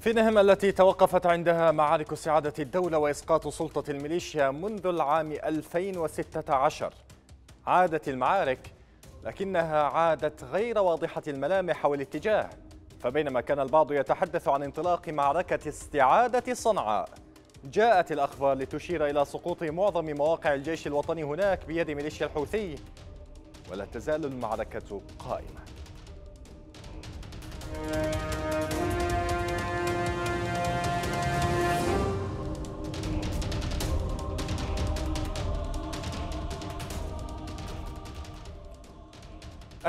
في نهم التي توقفت عندها معارك استعادة الدولة وإسقاط سلطة الميليشيا منذ العام 2016 عادت المعارك لكنها عادت غير واضحة الملامح والاتجاه. فبينما كان البعض يتحدث عن انطلاق معركة استعادة صنعاء جاءت الأخبار لتشير إلى سقوط معظم مواقع الجيش الوطني هناك بيد ميليشيا الحوثي. ولا تزال المعركة قائمة.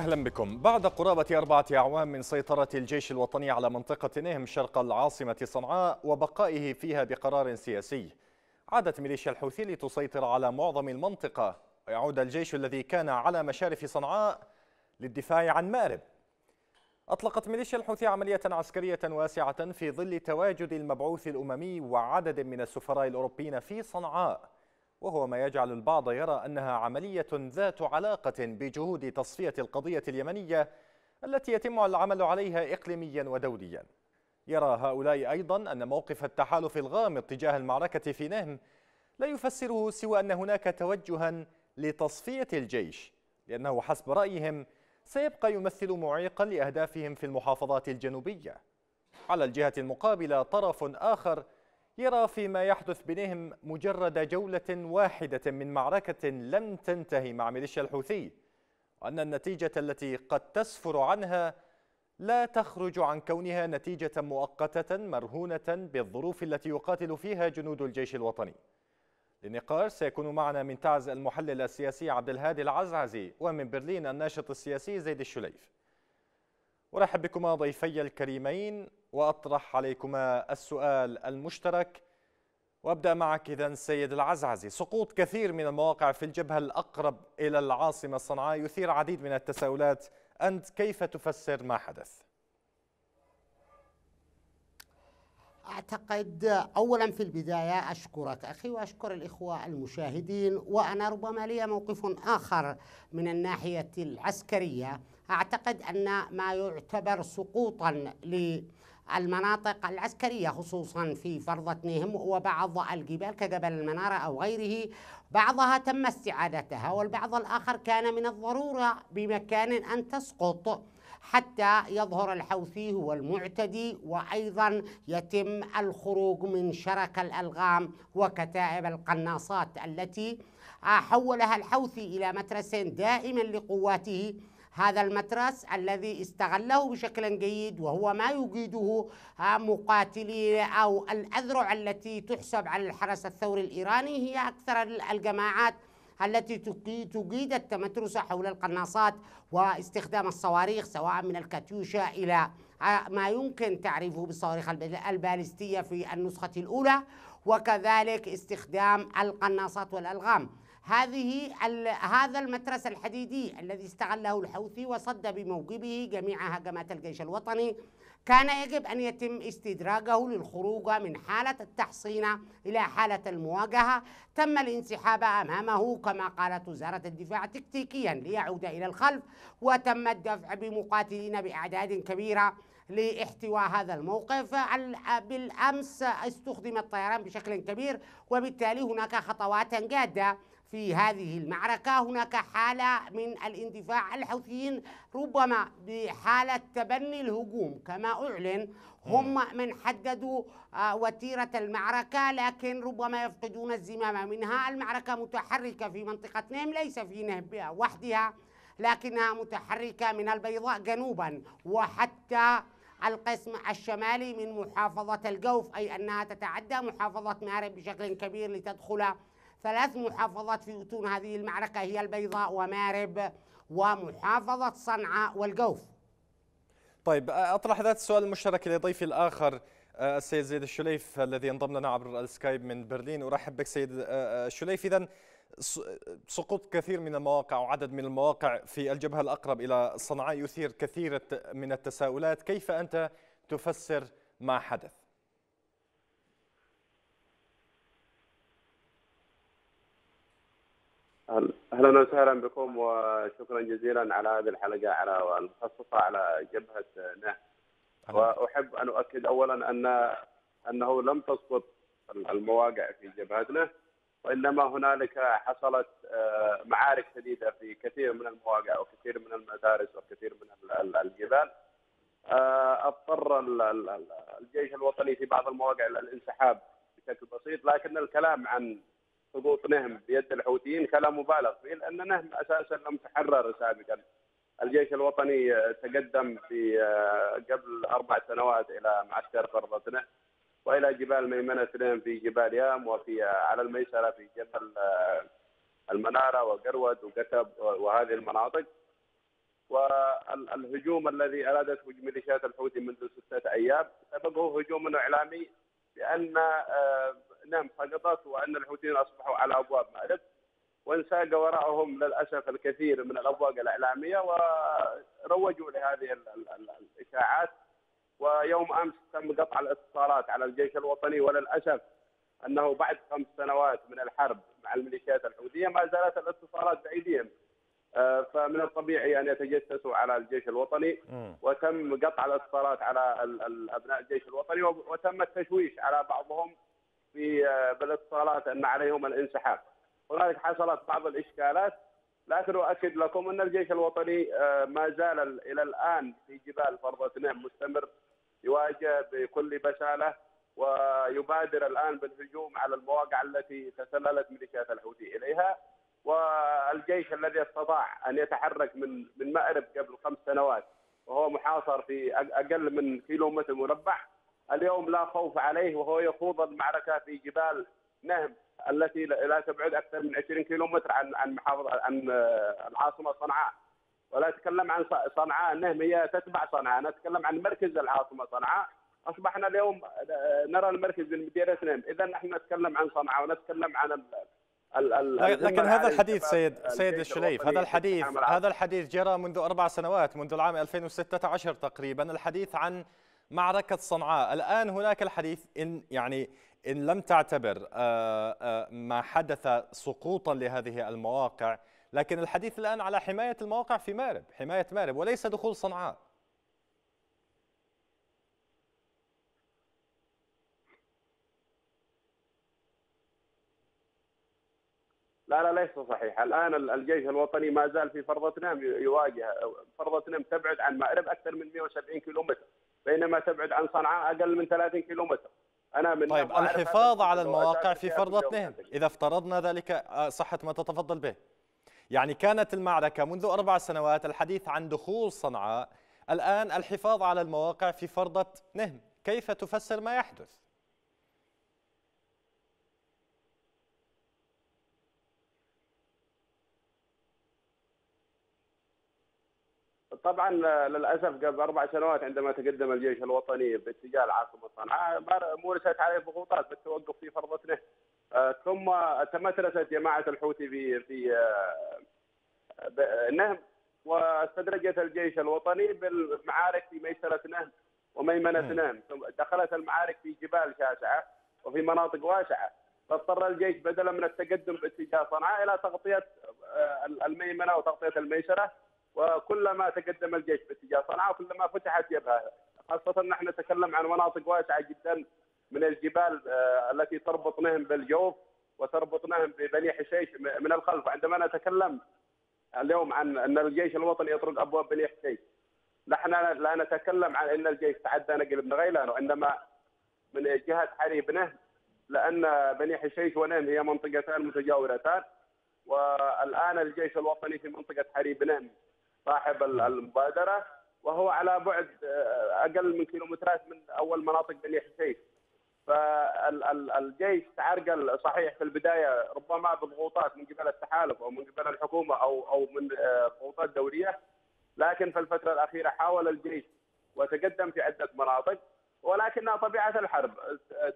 أهلا بكم. بعد قرابة أربعة أعوام من سيطرة الجيش الوطني على منطقة نهم شرق العاصمة صنعاء وبقائه فيها بقرار سياسي عادت ميليشيا الحوثي لتسيطر على معظم المنطقة. ويعود الجيش الذي كان على مشارف صنعاء للدفاع عن مأرب. أطلقت ميليشيا الحوثي عملية عسكرية واسعة في ظل تواجد المبعوث الأممي وعدد من السفراء الأوروبيين في صنعاء. وهو ما يجعل البعض يرى أنها عملية ذات علاقة بجهود تصفية القضية اليمنية التي يتم العمل عليها إقليميا ودوليا. يرى هؤلاء أيضا أن موقف التحالف الغامض تجاه المعركة في نهم لا يفسره سوى أن هناك توجها لتصفية الجيش لأنه حسب رأيهم سيبقى يمثل معيقا لأهدافهم في المحافظات الجنوبية. على الجهة المقابلة طرف آخر يرى فيما يحدث بينهم مجرد جولة واحدة من معركة لم تنتهي مع ميليشيا الحوثي وأن النتيجة التي قد تسفر عنها لا تخرج عن كونها نتيجة مؤقتة مرهونة بالظروف التي يقاتل فيها جنود الجيش الوطني. للنقاش سيكون معنا من تعز المحلل السياسي عبد الهادي العزعزي ومن برلين الناشط السياسي زيد الشليف. أرحب بكما ضيفي الكريمين وأطرح عليكما السؤال المشترك. وأبدأ معك اذا سيد العزعزي. سقوط كثير من المواقع في الجبهة الأقرب إلى العاصمة صنعاء يثير عديد من التساؤلات. أنت كيف تفسر ما حدث؟ أعتقد أولا في البداية أشكرك أخي وأشكر الإخوة المشاهدين وأنا ربما لي موقف آخر من الناحية العسكرية. أعتقد أن ما يعتبر سقوطا للمناطق العسكرية خصوصا في فرضة نهم وبعض الجبال كجبل المنارة أو غيره. بعضها تم استعادتها والبعض الآخر كان من الضرورة بمكان أن تسقط حتى يظهر الحوثي هو المعتدي. وأيضا يتم الخروج من شرك الألغام وكتائب القناصات التي حولها الحوثي إلى مترس دائما لقواته. هذا المترس الذي استغله بشكل جيد وهو ما يجيده مقاتلي أو الأذرع التي تحسب على الحرس الثوري الإيراني هي أكثر الجماعات التي تجيد التمترس حول القناصات واستخدام الصواريخ سواء من الكاتيوشا إلى ما يمكن تعريفه بالصواريخ البالستية في النسخة الأولى وكذلك استخدام القناصات والألغام. هذه هذا المترس الحديدي الذي استغله الحوثي وصد بموكبه جميع هجمات الجيش الوطني كان يجب أن يتم استدراجه للخروج من حالة التحصين إلى حالة المواجهة. تم الانسحاب أمامه كما قالت وزارة الدفاع تكتيكيا ليعود إلى الخلف وتم الدفع بمقاتلين بأعداد كبيرة لاحتواء هذا الموقف. بالأمس استخدم الطيران بشكل كبير وبالتالي هناك خطوات جادة في هذه المعركة. هناك حالة من الاندفاع الحوثيين ربما بحالة تبني الهجوم. كما أعلن هم من حددوا آه، وتيرة المعركة لكن ربما يفقدون الزمام منها. المعركة متحركة في منطقة نيم ليس في نهب وحدها لكنها متحركة من البيضاء جنوبا وحتى القسم الشمالي من محافظة الجوف أي أنها تتعدى محافظة مارب بشكل كبير لتدخل ثلاث محافظات في أتون هذه المعركة هي البيضاء ومارب ومحافظة صنعاء والجوف. طيب أطرح ذات السؤال المشترك لضيفي الآخر آه، السيد زيد الشليف الذي ينضم لنا عبر السكايب من برلين. أرحب بك سيد آه، آه، الشليف. إذا سقوط كثير من المواقع وعدد من المواقع في الجبهة الأقرب إلى صنعاء يثير كثير من التساؤلات. كيف أنت تفسر ما حدث؟ أهلا وسهلا بكم وشكرا جزيلا على هذه الحلقة على المخصصه على جبهة نه وأحب أن أؤكد اولا ان أنه لم تسقط المواقع في جبهتنا وإنما هنالك حصلت آه، معارك شديدة في كثير من المواقع وكثير من المدارس وكثير من الجبال. آه، أضطر الجيش الوطني في بعض المواقع إلى الانسحاب بشكل بسيط لكن الكلام عن سقوط نهم بيد الحوثيين كلام مبالغ فيه لأن نهم أساسا لم تحرر سابقا. الجيش الوطني تقدم في قبل أربع سنوات إلى معسكر فرضتنا وإلى جبال ميمنة نهم في جبال يام وفي على الميسرة في جبل المنارة وقرود وقتب وهذه المناطق. والهجوم الذي أرادته ميليشيات الحوثي منذ ستة أيام سببه هجوم إعلامي بأن نعم سقطت وأن الحوثيين أصبحوا على أبواب مأرب وانساق وراءهم للأسف الكثير من الابواق الإعلامية وروجوا لهذه الإشاعات ويوم أمس تم قطع الاتصالات على الجيش الوطني وللأسف أنه بعد خمس سنوات من الحرب مع الميليشيات الحوثية ما زالت الاتصالات بايديهم آه، فمن الطبيعي أن يتجسسوا على الجيش الوطني وتم قطع الاتصالات على أبناء الجيش الوطني وتم التشويش على بعضهم في آه، بالاتصالات أن عليهم الانسحاب. هنالك حصلت بعض الإشكالات لكن أؤكد لكم أن الجيش الوطني آه، ما زال إلى الآن في جبال فرض نعم مستمر يواجه بكل بسالة ويبادر الآن بالهجوم على المواقع التي تسللت ميليشيات الحوثي إليها والجيش الذي استطاع أن يتحرك من من مأرب قبل خمس سنوات وهو محاصر في أقل من كيلو متر مربع اليوم لا خوف عليه وهو يخوض المعركة في جبال نهب التي لا تبعد أكثر من 20 كيلو متر عن عن محافظه عن العاصمة صنعاء. ولا اتكلم عن صنعاء النهم هي تتبع صنعاء أنا اتكلم عن مركز العاصمة صنعاء. أصبحنا اليوم نرى المركز من مدينه نهم. إذا نحن نتكلم عن صنعاء ونتكلم عن لكن هذا الحديث سيد سيد الشليف هذا الحديث هذا الحديث جرى منذ أربع سنوات منذ العام 2016 تقريبا. الحديث عن معركة صنعاء. الآن هناك الحديث إن يعني إن لم تعتبر آه، آه، ما حدث سقوطا لهذه المواقع لكن الحديث الآن على حماية المواقع في مارب حماية مارب وليس دخول صنعاء. لا لا ليس صحيح. الآن الجيش الوطني ما زال في فرضة نام يواجه فرضة نام تبعد عن مأرب أكثر من 170 كيلو متر بينما تبعد عن صنعاء أقل من 30 كيلو متر أنا من طيب الحفاظ على المواقع في فرضة نهم إذا افترضنا ذلك آه، صحة ما تتفضل به. يعني كانت المعركة منذ أربع سنوات الحديث عن دخول صنعاء الآن الحفاظ على المواقع في فرضة نهم كيف تفسر ما يحدث؟ طبعا للأسف قبل أربع سنوات عندما تقدم الجيش الوطني باتجاه العاصمة صنعاء مورست عليه ضغوطات بالتوقف في فرضته آه، ثم تمترست جماعة الحوثي في في آه، نهم واستدرجت الجيش الوطني بالمعارك في ميسرة نهم وميمنة نهم. دخلت المعارك في جبال شاسعة وفي مناطق واسعة. فاضطر الجيش بدلا من التقدم باتجاه صنعاء إلى تغطية آه، الميمنة وتغطية الميسرة. وكلما تقدم الجيش باتجاه صنعاء كلما فتحت جبهه خاصة نحن نتكلم عن مناطق واسعة جدا من الجبال آه، التي تربط نهم بالجوف وتربط نهم ببني حشيش من الخلف. عندما نتكلم اليوم عن إن الجيش الوطني يطرق أبواب بني حشيش نحن لا نتكلم عن إن الجيش تعدى نقل بن غيلان وإنما من جهة حريب نهم لأن بني حشيش ونهم هي منطقتان متجاورتان والآن الجيش الوطني في منطقة حريب نهم صاحب المبادرة وهو على بعد آه، أقل من كيلومترات من أول مناطق بني حسين. فالجيش تعرقل صحيح في البداية ربما بضغوطات من قبل التحالف أو من قبل الحكومة أو أو من آه، ضغوطات دوليه لكن في الفترة الأخيرة حاول الجيش وتقدم في عدة مناطق. ولكنها طبيعة الحرب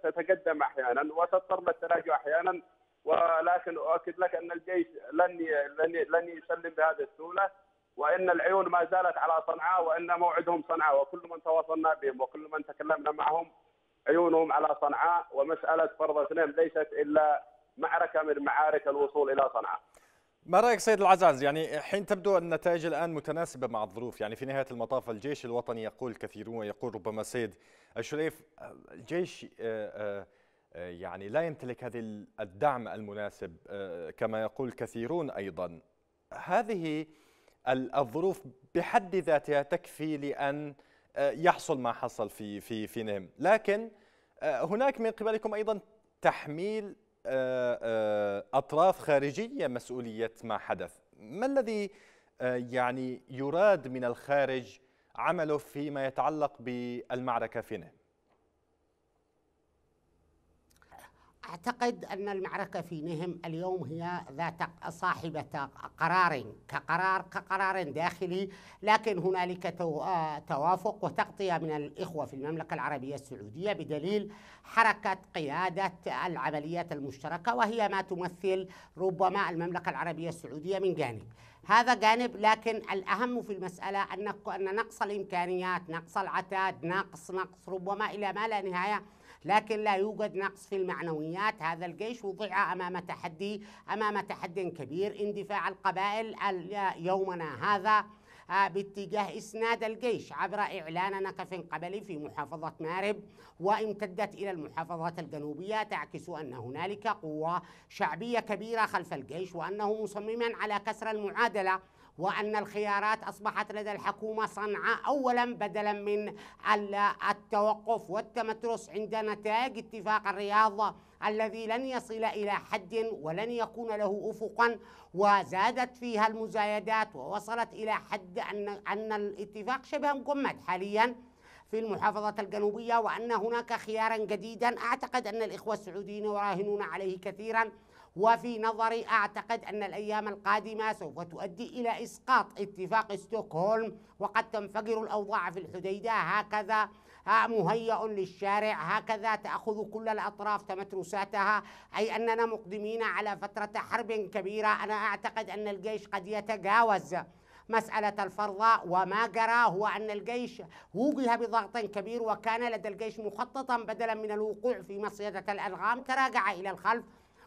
تتقدم أحيانا وتضطر للتراجع أحيانا. ولكن أؤكد لك أن الجيش لن لن لن يسلم بهذه السهولة. وإن العيون ما زالت على صنعاء وإن موعدهم صنعاء وكل من تواصلنا بهم وكل من تكلمنا معهم عيونهم على صنعاء ومسألة فرض اثنين ليست إلا معركة من معارك الوصول إلى صنعاء. ما رأيك سيد العزاز يعني حين تبدو النتائج الآن متناسبة مع الظروف يعني في نهاية المطاف الجيش الوطني يقول الكثيرون ويقول ربما سيد الشريف الجيش آه، آه، آه، يعني لا يمتلك هذه الدعم المناسب كما يقول الكثيرون أيضا هذه الظروف بحد ذاتها تكفي لأن يحصل ما حصل في في في نهم. لكن هناك من قبلكم أيضا تحميل آه، آه، أطراف خارجية مسؤولية ما حدث. ما الذي آه، يعني يراد من الخارج عمله فيما يتعلق بالمعركة في نهم؟ أعتقد أن المعركة في نهم اليوم هي ذات صاحبة قرار كقرار كقرار داخلي لكن هنالك آه، توافق وتغطية من الإخوة في المملكة العربية السعودية بدليل حركة قيادة العمليات المشتركة وهي ما تمثل ربما المملكة العربية السعودية من جانب. هذا جانب لكن الأهم في المسألة أن أن نقص الإمكانيات نقص العتاد نقص نقص ربما إلى ما لا نهاية لكن لا يوجد نقص في المعنويات. هذا الجيش وضع أمام تحدي أمام تحدي كبير اندفاع القبائل يومنا هذا آه، باتجاه إسناد الجيش عبر إعلان نكف قبلي في محافظة مارب. وامتدت إلى المحافظات الجنوبية تعكس أن هنالك قوة شعبية كبيرة خلف الجيش وأنه مصمما على كسر المعادلة. وأن الخيارات أصبحت لدى الحكومة صنعاء أولا بدلا من التوقف والتمترس عند نتائج اتفاق الرياض الذي لن يصل إلى حد ولن يكون له أفقا وزادت فيها المزايدات ووصلت إلى حد أن أن الاتفاق شبه مجمد حاليا. في المحافظة الجنوبية وأن هناك خيارا جديدا أعتقد أن الإخوة السعوديين يراهنون عليه كثيرا. وفي نظري أعتقد أن الأيام القادمة سوف تؤدي إلى إسقاط اتفاق ستوكهولم وقد تنفجر الأوضاع في الحديدة. هكذا مهيأ للشارع. هكذا تأخذ كل الأطراف تمترساتها. أي أننا مقدمين على فترة حرب كبيرة. أنا أعتقد أن الجيش قد يتجاوز مسألة الفرض وما جرى هو أن الجيش وجه بضغط كبير وكان لدى الجيش مخططا بدلا من الوقوع في مصيدة الألغام تراجع إلى الخلف.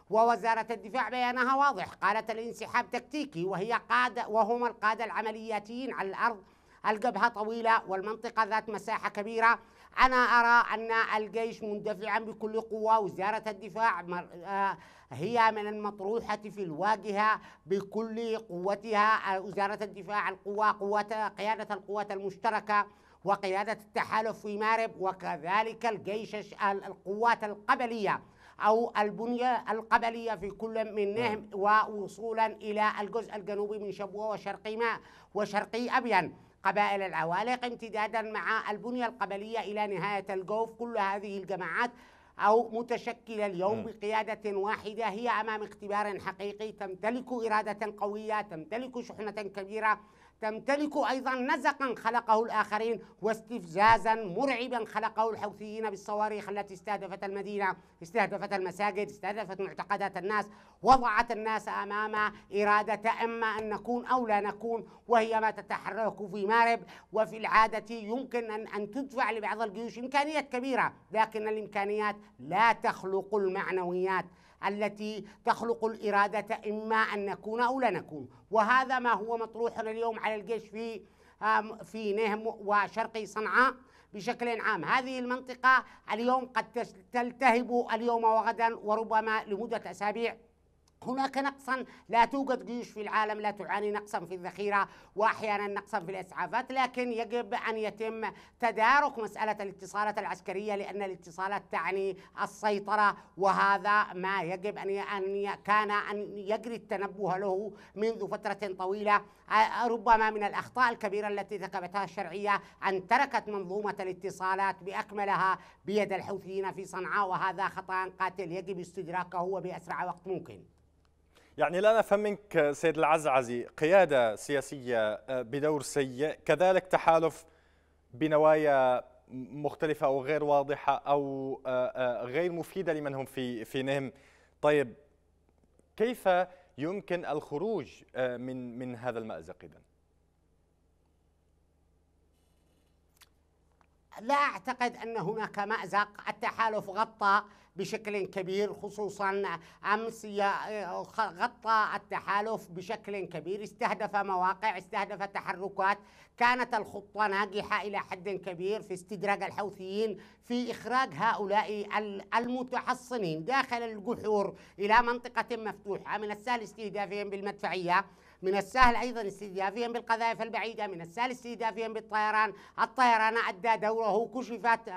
ووزارة الدفاع بيانها واضح. قالت الانسحاب تكتيكي وهي قادة وهم القادة العملياتيين على الأرض. الجبهة طويلة والمنطقة ذات مساحة كبيرة. أنا أرى أن الجيش مندفعا بكل قوة. وزارة الدفاع آه، هي من المطروحة في الواجهة بكل قوتها. وزارة الدفاع القوة قوة قيادة القوات المشتركة وقيادة التحالف في مارب. وكذلك الجيش القوات القبلية. أو البنية القبلية في كل منهم ووصولا إلى الجزء الجنوبي من شبوة وشرقي ماء وشرقي أبين قبائل العوالق امتدادا مع البنية القبلية إلى نهاية الجوف. كل هذه الجماعات أو متشكلة اليوم بقيادة واحدة هي أمام اختبار حقيقي تمتلك إرادة قوية تمتلك شحنة كبيرة تمتلك أيضا نزقا خلقه الآخرين واستفزازا مرعبا خلقه الحوثيين بالصواريخ التي استهدفت المدينة استهدفت المساجد استهدفت معتقدات الناس وضعت الناس أمام إرادة إما أن نكون أو لا نكون وهي ما تتحرك في مارب. وفي العادة يمكن أن, أن تدفع لبعض الجيوش إمكانيات كبيرة لكن الإمكانيات لا تخلق المعنويات. التي تخلق الإرادة إما أن نكون أو لا نكون. وهذا ما هو مطروح اليوم على الجيش في في نهم وشرقي صنعاء بشكل عام. هذه المنطقة اليوم قد تلتهب اليوم وغدا وربما لمدة أسابيع. هناك نقصا لا توجد جيوش في العالم لا تعاني نقصا في الذخيرة وأحيانا نقصا في الإسعافات لكن يجب أن يتم تدارك مسألة الاتصالات العسكرية لأن الاتصالات تعني السيطرة وهذا ما يجب أن كان أن يجري التنبه له منذ فترة طويلة. ربما من الأخطاء الكبيرة التي ارتكبتها الشرعية أن تركت منظومة الاتصالات بأكملها بيد الحوثيين في صنعاء وهذا خطأ قاتل يجب استدراكه وبأسرع وقت ممكن. يعني لا نفهم منك سيد العزعزي قيادة سياسية آه، بدور سيء كذلك تحالف بنوايا مختلفة أو غير واضحة أو آه، آه، غير مفيدة لمن هم في في نهم طيب كيف يمكن الخروج من من هذا المأزق إذن؟ لا أعتقد أن هناك مأزق التحالف غطى بشكل كبير خصوصا أمس غطى التحالف بشكل كبير استهدف مواقع استهدف تحركات كانت الخطة ناجحة إلى حد كبير في استدراج الحوثيين في إخراج هؤلاء المتحصنين داخل الجحور إلى منطقة مفتوحة من السهل استهدافهم بالمدفعية من السهل أيضا استهدافهم بالقذائف البعيدة من السهل استهدافهم بالطيران. الطيران أدى دوره كشفت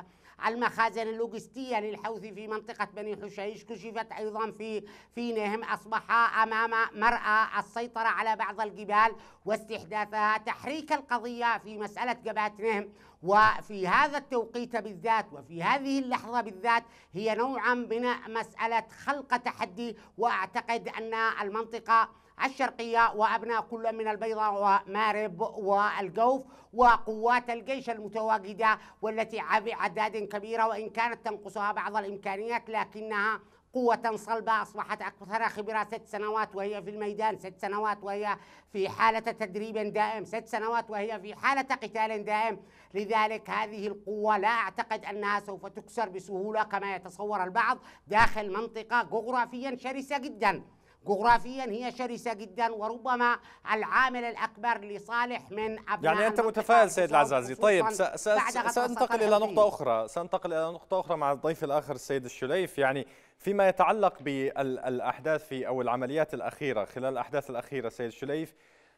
المخازن اللوجستية للحوثي في منطقة بني حشيش كشفت أيضا في في نهم أصبح أمام مرأى السيطرة على بعض الجبال واستحداثها تحريك القضية في مسألة جبهة نهم وفي هذا التوقيت بالذات وفي هذه اللحظة بالذات هي نوعا من مسألة خلق تحدي. وأعتقد أن المنطقة الشرقية وأبناء كل من البيضاء ومارب والجوف وقوات الجيش المتواجدة والتي بعداد كبيرة وإن كانت تنقصها بعض الإمكانيات لكنها قوة صلبة أصبحت أكثر خبرة ست سنوات وهي في الميدان ست سنوات وهي في حالة تدريب دائم ست سنوات وهي في حالة قتال دائم. لذلك هذه القوة لا أعتقد أنها سوف تكسر بسهولة كما يتصور البعض داخل منطقة جغرافيا شرسة جداً. جغرافيا هي شرسة جدا وربما العامل الأكبر لصالح من أبناء يعني أنت متفائل سيد العزازي. طيب سأنتقل إلى نقطة أخرى. سأنتقل إلى نقطة أخرى مع الضيف الآخر السيد الشليف. يعني فيما يتعلق بالأحداث في أو العمليات الأخيرة خلال الأحداث الأخيرة سيد الشليف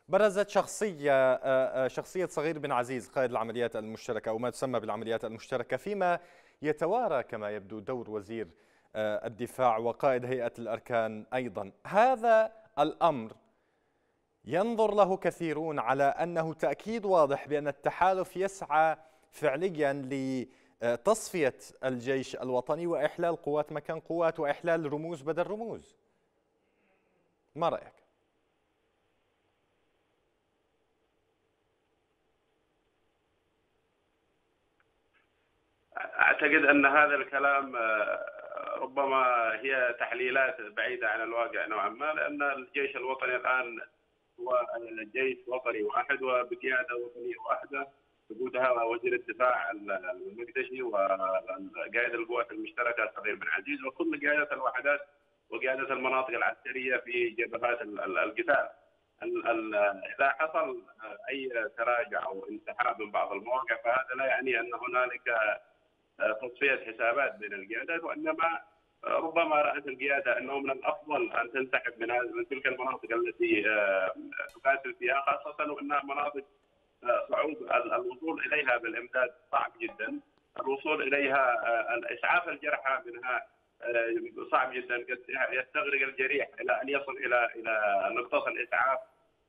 برزت شخصية شخصية صغير بن عزيز قائد العمليات المشتركة أو ما تسمى بالعمليات المشتركة فيما يتوارى كما يبدو دور وزير آه، الدفاع وقائد هيئة الأركان أيضا هذا الأمر ينظر له كثيرون على أنه تأكيد واضح بأن التحالف يسعى فعليا لتصفية الجيش الوطني وإحلال قوات مكان قوات وإحلال رموز بدل رموز ما رأيك؟ أعتقد أن هذا الكلام آه، ربما هي تحليلات بعيدة عن الواقع نوعا ما لأن الجيش الوطني الآن هو الجيش وطني واحد وبقيادة وطنية واحدة وجودها وزير الدفاع المقدشي وقائد القوات المشتركة صغير بن عزيز وكل قيادة الوحدات وقيادة المناطق العسكرية في جبهات القتال. إذا حصل أي تراجع أو انسحاب من بعض المواقع فهذا لا يعني أن هنالك تصفية حسابات بين القيادات وإنما ربما رأت القيادة أنه من الأفضل أن تنسحب من من تلك المناطق التي آه، تقاتل فيها خاصة وأنها مناطق آه، صعود الوصول إليها بالإمداد صعب جدا. الوصول إليها آه، الإسعاف الجرحى منها صعب جدا. قد يستغرق الجريح إلى أن يصل إلى إلى نقطة الإسعاف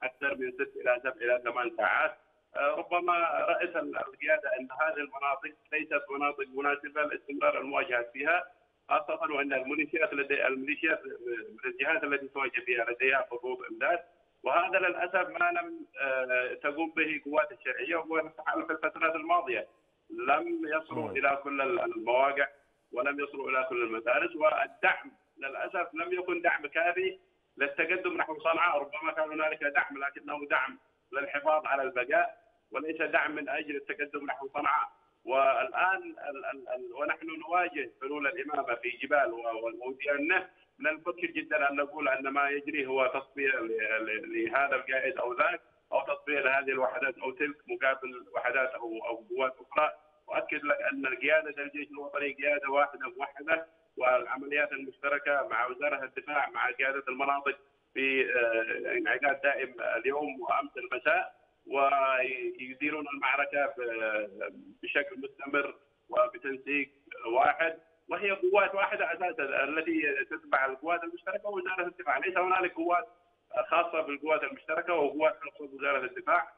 أكثر من ست إلى سبع إلى ثمان ساعات. ربما رأت القيادة أن هذه المناطق ليست مناطق مناسبة لاستمرار المواجهات فيها خاصة وأن الميليشيات لدي الميليشيات من الجهات التي تواجه فيها لديها خطوط إمداد. وهذا للأسف ما لم آه، تقوم به قوات الشرعية التحالف في الفترات الماضية. لم يصلوا إلى كل المواقع ولم يصلوا إلى كل المدارس والدعم للأسف لم يكن دعم كافي للتقدم نحو صنعاء ربما كان هنالك دعم لكنه دعم للحفاظ على البقاء. وليس دعم من أجل التقدم نحو صنعاء. والآن ونحن نواجه حلول الإمامة في جبال وديانه من المفكر جدا أن نقول أن ما يجري هو تصفية لهذا القائد أو ذاك أو تصفية لهذه الوحدات أو تلك مقابل وحدات أو أو قوات أخرى. اؤكد لك أن قيادة الجيش الوطني قيادة واحدة موحدة والعمليات المشتركة مع وزارة الدفاع مع قيادة المناطق في آه، انعقاد دائم اليوم وأمس المساء. ويديرون المعركة بشكل مستمر وبتنسيق واحد. وهي قوات واحدة أساسا التي تتبع القوات المشتركة ووزارة الدفاع، ليس هنالك قوات خاصة بالقوات المشتركة وقوات خاصة بوزارة الدفاع.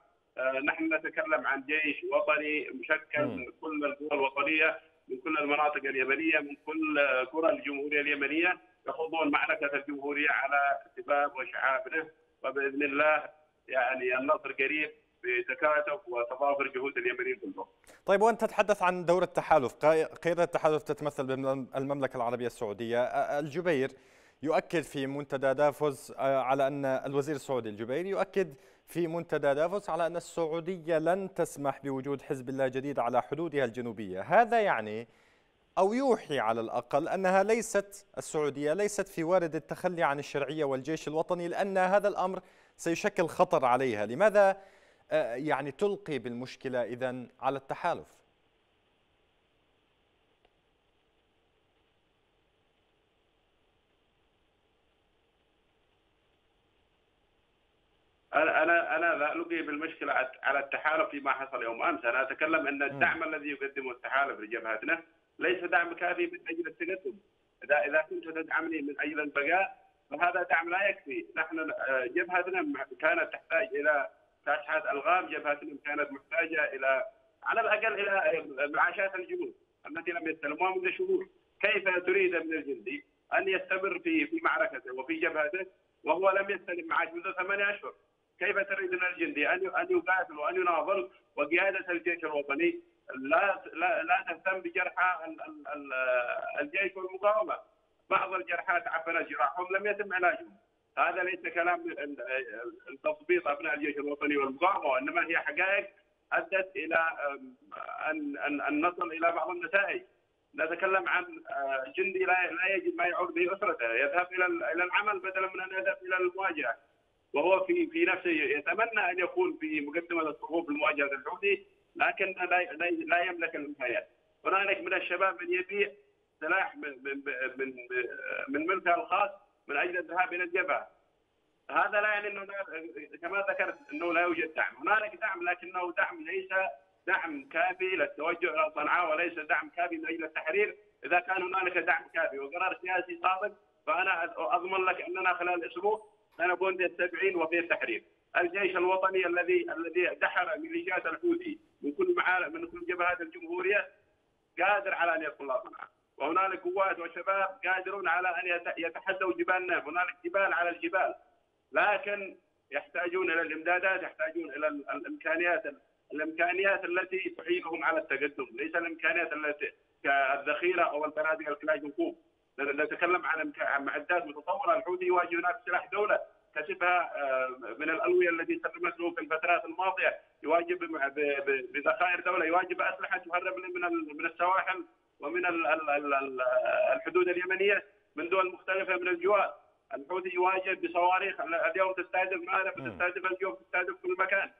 نحن نتكلم عن جيش وطني مشكل من كل القوى الوطنية من كل المناطق اليمنية من كل قرى الجمهورية اليمنية يخوضون معركة الجمهورية على سباب وشعابه وبإذن الله يعني النصر قريب بتكاتف وتضافر جهود اليمنيين كلهم. طيب وأنت تتحدث عن دور التحالف، قيادة التحالف تتمثل بالمملكة العربية السعودية، الجبير يؤكد في منتدى دافوس على أن الوزير السعودي الجبيري يؤكد في منتدى دافوس على أن السعودية لن تسمح بوجود حزب الله جديد على حدودها الجنوبية. هذا يعني أو يوحي على الأقل أنها ليست السعودية ليست في وارد التخلي عن الشرعية والجيش الوطني لأن هذا الأمر سيشكل خطر عليها. لماذا آه، يعني تلقي بالمشكلة إذا على التحالف؟ أنا أنا لا ألقي بالمشكلة على التحالف فيما حصل يوم أمس، أنا أتكلم أن الدعم الذي يقدمه التحالف لجبهتنا ليس دعم كافي من أجل التقدم، إذا إذا كنت تدعمني من أجل البقاء فهذا دعم لا يكفي، نحن آه، جبهتنا كانت تحتاج إلى كاسحات ألغام، جبهتنا كانت محتاجة إلى على الأقل إلى معاشات الجنود التي لم يستلموها منذ شهور، كيف تريد من الجندي أن يستمر في في معركته وفي جبهته وهو لم يستلم معاش منذ ثمانية أشهر، كيف تريد من الجندي أن أن يقاتل وأن يناضل وقيادة الجيش الوطني؟ لا لا لا تهتم بجرحى الجيش والمقاومة. بعض الجرحى تعفنت جراحهم لم يتم علاجهم. هذا ليس كلام التضبيط أبناء الجيش الوطني والمقاومة وإنما هي حقائق أدت إلى ان ان نصل إلى بعض النتائج. نتكلم عن آه، جندي لا لا يجد ما يعود به أسرته. يذهب إلى إلى العمل بدلا من أن يذهب إلى المواجهة. وهو في في نفسه يتمنى أن يكون في مقدمة الصفوف المواجهه الحوثي لكن لا لا يملك الامكانيات. هنالك من الشباب من يبيع سلاح من من من, من ملكه الخاص من أجل الذهاب إلى الجبهة. هذا لا يعني إنه كما ذكرت إنه لا يوجد دعم، هنالك دعم لكنه دعم ليس دعم كافي للتوجه إلى صنعاء وليس دعم كافي من أجل التحرير، إذا كان هنالك دعم كافي وقرار سياسي صادق فأنا أضمن لك أننا خلال أسبوع سنكون في التبعين وفي التحرير. الجيش الوطني الذي الذي دحر ميليشيات الحوثي من كل معارك من كل جبهات الجمهورية قادر على أن يدخل صنعاء. وهنالك قوات وشباب قادرون على أن يتحدوا جبال الناب، هنالك جبال على الجبال. لكن يحتاجون إلى الإمدادات، يحتاجون إلى الإمكانيات الإمكانيات التي تعينهم على التقدم، ليس الإمكانيات التي كالذخيرة أو البنادق الكلاجنكوف. نتكلم عن معدات متطورة. الحوثي يواجه هناك سلاح دولة كشفها آه، من الألوية التي سلمت له في الفترات الماضية. يواجه بذخائر دولة. يواجه بأسلحة تهرب من من السواحل. ومن الحدود اليمنية من دول مختلفة من الجوار. الحوثي يواجه بصواريخ اليوم تستهدف ماذا تستهدف اليوم تستهدف كل مكان.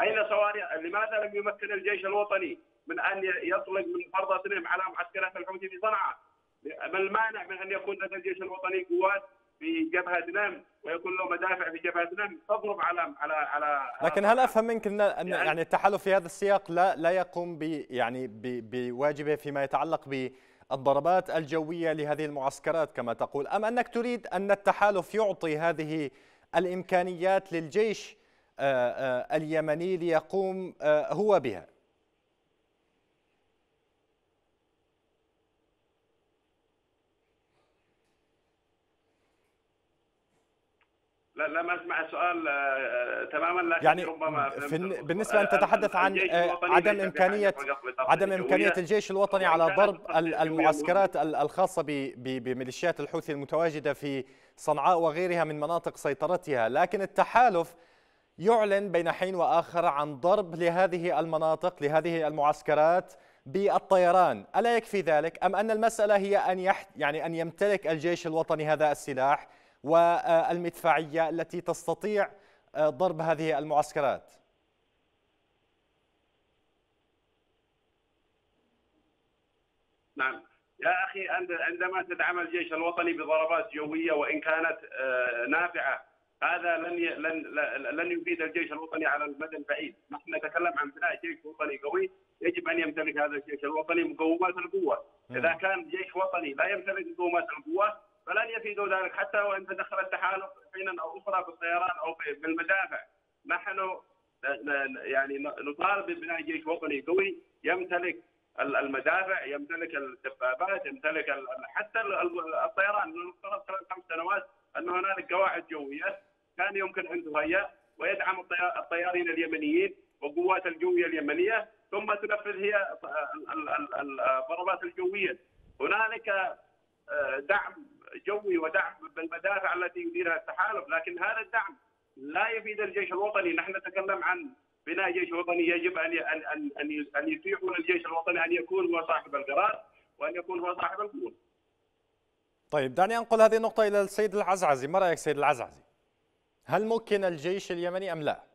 أين صواريخ؟ لماذا لم يمكن الجيش الوطني من أن يطلق من فرض على معسكرات الحوثي في صنعاء؟ ما المانع من أن يكون لدى الجيش الوطني قوات في جبهة نم ويكون له مدافع في جبهة نم تضرب على على على لكن هل أفهم منك ان يعني, يعني التحالف في هذا السياق لا لا يقوم ب يعني بواجبه فيما يتعلق بالضربات الجوية لهذه المعسكرات كما تقول أم أنك تريد أن التحالف يعطي هذه الإمكانيات للجيش آه، آه، اليمني ليقوم آه، هو بها؟ لم أسمع السؤال آه، تماما لكن يعني ربما بالنسبة أنت تتحدث عن آه، عدم إمكانية عدم إمكانية الجيش الوطني على ضرب المعسكرات الخاصة بميليشيات الحوثي المتواجدة في صنعاء وغيرها من مناطق سيطرتها. لكن التحالف يعلن بين حين وآخر عن ضرب لهذه المناطق لهذه المعسكرات بالطيران. ألا يكفي ذلك أم أن المسألة هي يحت يعني أن يمتلك الجيش الوطني هذا السلاح والمدفعية التي تستطيع آه، ضرب هذه المعسكرات. نعم. يا أخي عندما تدعم الجيش الوطني بضربات جوية وإن كانت آه، نافعة هذا لن لن لن يفيد الجيش الوطني على المدى البعيد، نحن نتكلم عن بناء جيش وطني قوي، يجب أن يمتلك هذا الجيش الوطني مقومات القوة، إذا كان جيش وطني لا يمتلك مقومات القوة فلن يفيدوا ذلك حتى وإن تدخل التحالف حينا أو أخرى بالطيران أو بالمدافع. نحن يعني نطالب ببناء جيش وطني قوي يمتلك المدافع يمتلك الدبابات يمتلك حتى الطيران. المفترض خلال خمس سنوات أن هنالك قواعد جوية كان يمكن أن تهيأ ويدعم الطيارين اليمنيين وقوات الجوية اليمنية ثم تنفذ هي الضربات الجوية. هنالك آه، دعم جوي ودعم بالمدافع التي يديرها التحالف لكن هذا الدعم لا يفيد الجيش الوطني نحن نتكلم عن بناء جيش وطني يجب أن ان ان أن يتيحوا للجيش الوطني أن يكون هو صاحب القرار وأن يكون هو صاحب القوة. طيب دعني أنقل هذه النقطة إلى السيد العزعزي، ما رأيك سيد العزعزي؟ هل ممكن الجيش اليمني أم لا؟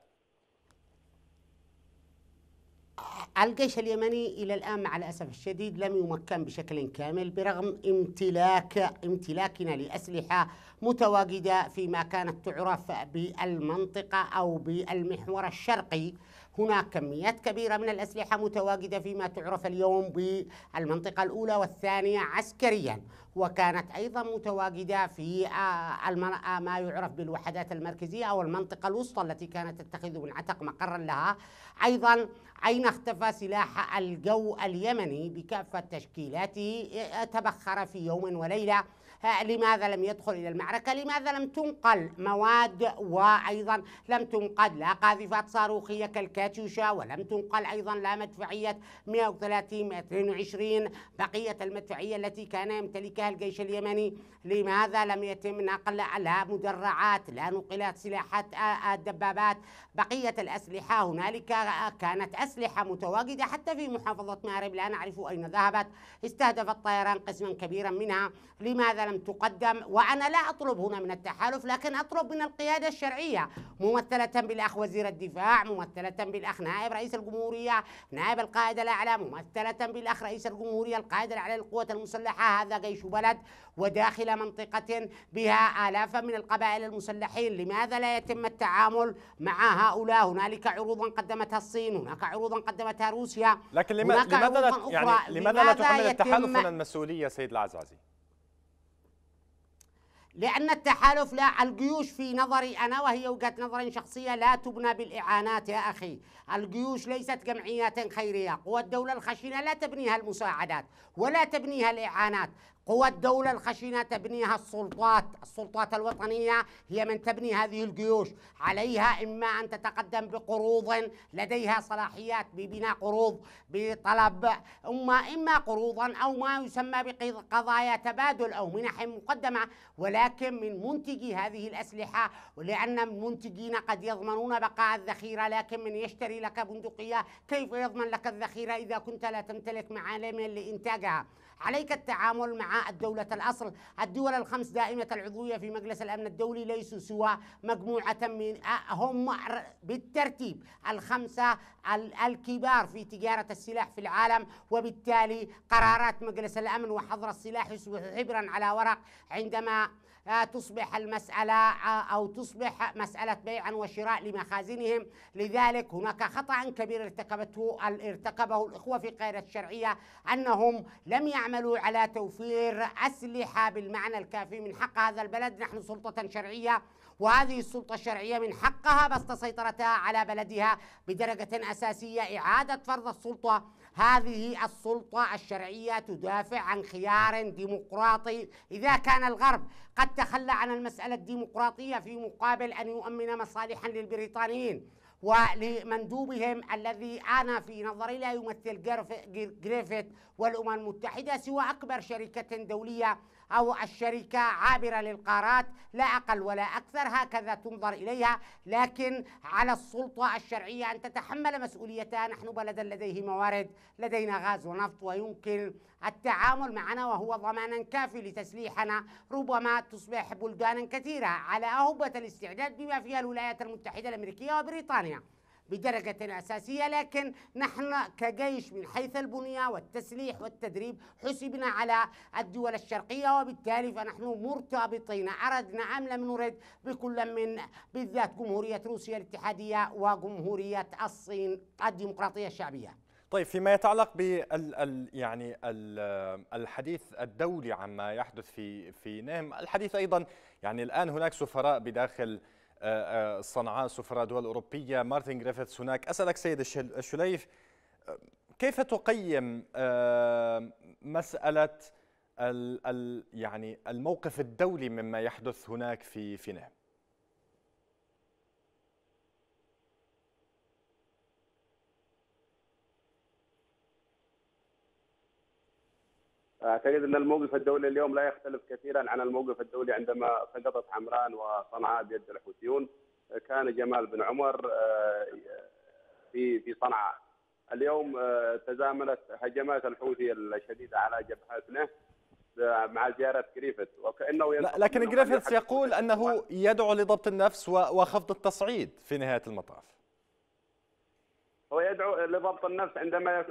الجيش اليمني إلى الآن مع الأسف الشديد لم يمكن بشكل كامل برغم امتلاك امتلاكنا لأسلحة متواجدة فيما كانت تعرف بالمنطقة أو بالمحور الشرقي. هناك كميات كبيرة من الأسلحة متواجدة فيما تعرف اليوم بالمنطقة الأولى والثانية عسكريا وكانت أيضا متواجدة في آه، آه، ما يعرف بالوحدات المركزية أو المنطقة الوسطى التي كانت تتخذ من عتق مقرا لها. أيضا أين اختفى سلاح الجو اليمني بكافة تشكيلاته؟ تبخر في يوم وليلة. لماذا لم يدخل إلى المعركة؟ لماذا لم تنقل؟ مواد وأيضا لم تنقل لا قاذفات صاروخية كالكاتيوشا ولم تنقل أيضا لا مدفعية 130 220 بقية المدفعية التي كان يمتلكها الجيش اليمني لماذا لم يتم نقل لا مدرعات؟ لا نقلت سلاحات الدبابات بقية الأسلحة هنالك كانت أسلحة متواجدة حتى في محافظة مارب. لا نعرف أين ذهبت. استهدف الطيران قسما كبيرا منها. لماذا لم تقدم وأنا لا أطلب هنا من التحالف لكن أطلب من القيادة الشرعية ممثلة بالأخ وزير الدفاع ممثلة بالأخ نائب رئيس الجمهورية نائب القائد الأعلى ممثلة بالأخ رئيس الجمهورية القائد الأعلى للقوات المسلحة هذا جيش بلد وداخل منطقة بها آلاف من القبائل المسلحين. لماذا لا يتم التعامل مع هؤلاء؟ هنالك عروضا قدمتها الصين هناك عروضا قدمتها روسيا لكن لماذا لا يعني لماذا لا تحمل التحالف من المسؤولية سيد العزازي؟ لأن التحالف لا الجيوش في نظري أنا وهي وجهة نظر شخصية لا تبنى بالإعانات يا أخي. الجيوش ليست جمعيات خيرية قوى الدولة الخشنة لا تبنيها المساعدات ولا تبنيها الإعانات. قوى الدولة الخشنة تبنيها السلطات السلطات الوطنية هي من تبني هذه الجيوش. عليها إما أن تتقدم بقروض لديها صلاحيات ببناء قروض بطلب إما إما قروضا أو ما يسمى بقضايا تبادل أو منح مقدمة. ولكن من منتجي هذه الأسلحة ولأن المنتجين قد يضمنون بقاء الذخيرة لكن من يشتري لك بندقية؟ كيف يضمن لك الذخيرة إذا كنت لا تمتلك معالم لإنتاجها؟ عليك التعامل مع الدولة الأصل. الدول الخمس دائمة العضوية في مجلس الأمن الدولي ليسوا سوى مجموعة من هم بالترتيب الخمسة الكبار في تجارة السلاح في العالم وبالتالي قرارات مجلس الأمن وحظر السلاح يصبح عبرا على ورق عندما تصبح المسألة أو تصبح مسألة بيع وشراء لمخازنهم. لذلك هناك خطأ كبير ارتكبته ارتكبه الإخوة في قيادة الشرعية أنهم لم يعملوا على توفير أسلحة بالمعنى الكافي من حق هذا البلد. نحن سلطة شرعية وهذه السلطة الشرعية من حقها بسط سيطرتها على بلدها بدرجة أساسية. إعادة فرض السلطة هذه السلطة الشرعية تدافع عن خيار ديمقراطي. إذا كان الغرب قد تخلى عن المسألة الديمقراطية في مقابل أن يؤمن مصالحا للبريطانيين ولمندوبهم الذي أنا في نظري لا يمثل جريفيث والأمم المتحدة سوى أكبر شركة دولية أو الشركة عابرة للقارات لا أقل ولا أكثر هكذا تنظر إليها. لكن على السلطة الشرعية أن تتحمل مسؤوليتها. نحن بلد لديه موارد لدينا غاز ونفط ويمكن التعامل معنا وهو ضمانا كافي لتسليحنا. ربما تصبح بلدانا كثيرة على أهبة الاستعداد بما فيها الولايات المتحدة الأمريكية وبريطانيا. بدرجة أساسية لكن نحن كجيش من حيث البنية والتسليح والتدريب حسبنا على الدول الشرقية وبالتالي فنحن مرتبطين أردنا أم لم نرد بكل من بالذات جمهورية روسيا الاتحادية وجمهورية الصين الديمقراطية الشعبية. طيب فيما يتعلق بال يعني الحديث الدولي عما يحدث في في نهم الحديث أيضا يعني الآن هناك سفراء بداخل صنعاء سفراء دول أوروبية مارتن جريفيثس هناك. أسألك سيد الشليف آه، كيف تقيم مسألة ال ال يعني الموقف الدولي مما يحدث هناك في في اعتقد أن الموقف الدولي اليوم لا يختلف كثيرا عن الموقف الدولي عندما سقطت عمران وصنعاء بيد الحوثيون. كان جمال بن عمر آه، في في صنعاء. اليوم آه، تزامنت هجمات الحوثي الشديده على جبهتنا مع زيارة جريفيث. وكأنه لكن جريفيث يقول أنه يدعو لضبط النفس وخفض التصعيد في نهاية المطاف. هو يدعو لضبط النفس عندما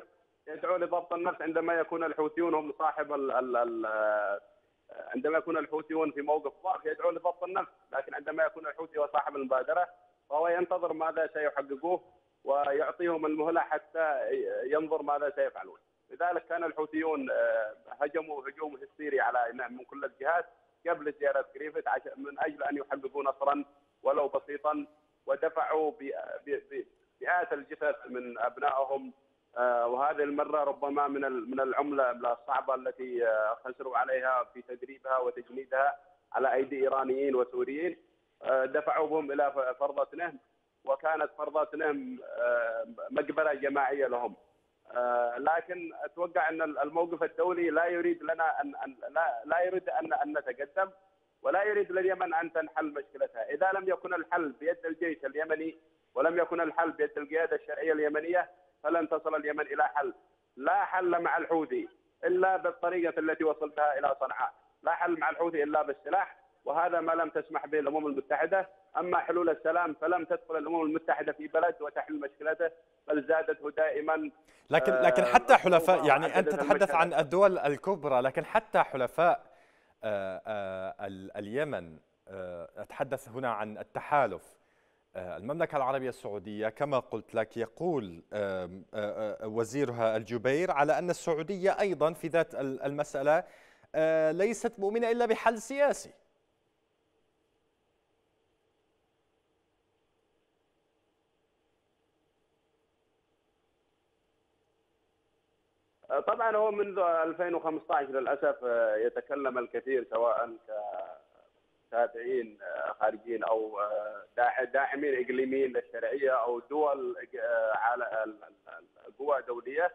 يدعو لضبط النفس عندما يكون الحوثيون هم صاحب ال ال ال عندما يكون الحوثيون في موقف ضعف يدعو لضبط النفس لكن عندما يكون الحوثي هو صاحب المبادرة فهو ينتظر ماذا سيحققوه ويعطيهم المهلة حتى ينظر ماذا سيفعلون. لذلك كان الحوثيون آه، هجموا هجوم هستيري على من كل الجهات قبل زيارة جريفيث من أجل أن يحققوا نصرا ولو بسيطا ودفعوا بمئات الجثث من أبنائهم آه، وهذه المرة ربما من من العملة الصعبة التي آه، خسروا عليها في تدريبها وتجنيدها على أيدي إيرانيين وسوريين. دفعوا بهم إلى فرضة نهم وكانت فرضة نهم مقبرة جماعية لهم. آه، لكن أتوقع أن الموقف الدولي لا يريد لنا ان لا لا يريد ان أن نتقدم ولا يريد لليمن أن تنحل مشكلتها، إذا لم يكن الحل بيد الجيش اليمني ولم يكن الحل بيد القيادة الشرعية اليمنية فلن تصل اليمن إلى حل، لا حل مع الحوثي إلا بالطريقة التي وصلتها إلى صنعاء، لا حل مع الحوثي إلا بالسلاح وهذا ما لم تسمح به الأمم المتحدة، أما حلول السلام فلم تدخل الأمم المتحدة في بلد وتحل مشكلته بل زادته دائما. لكن لكن آه، حتى حلفاء يعني أنت تتحدث عن الدول الكبرى لكن حتى حلفاء آه، آه، اليمن أتحدث هنا عن التحالف. المملكة العربية السعودية كما قلت لك يقول وزيرها الجبير على أن السعودية أيضا في ذات المسألة ليست مؤمنة إلا بحل سياسي. طبعا هو منذ 2015 للأسف آه، يتكلم الكثير سواء كتابعين آه، خارجيين أو آه، داعمين إقليميين للشرعية أو دول على قوى دوليه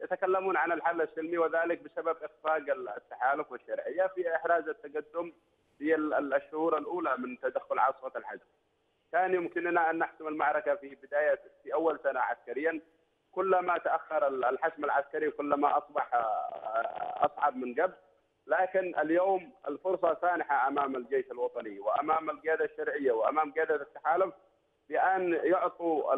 يتكلمون عن الحل السلمي وذلك بسبب إخفاق التحالف والشرعية في إحراز التقدم في الشهور الأولى من تدخل عاصفة الحج. كان يمكننا أن نحسم المعركة في بداية في أول سنة عسكريا كلما تأخر الحسم العسكري كلما أصبح آه، أصعب من قبل لكن اليوم الفرصة سانحة أمام الجيش الوطني وأمام القيادة الشرعية وأمام قيادة التحالف بأن يعطوا